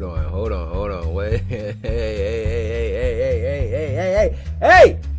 hold on, hold on, hold on. Wait, hey, hey, hey, hey, hey, hey, hey, hey, hey, hey, hey!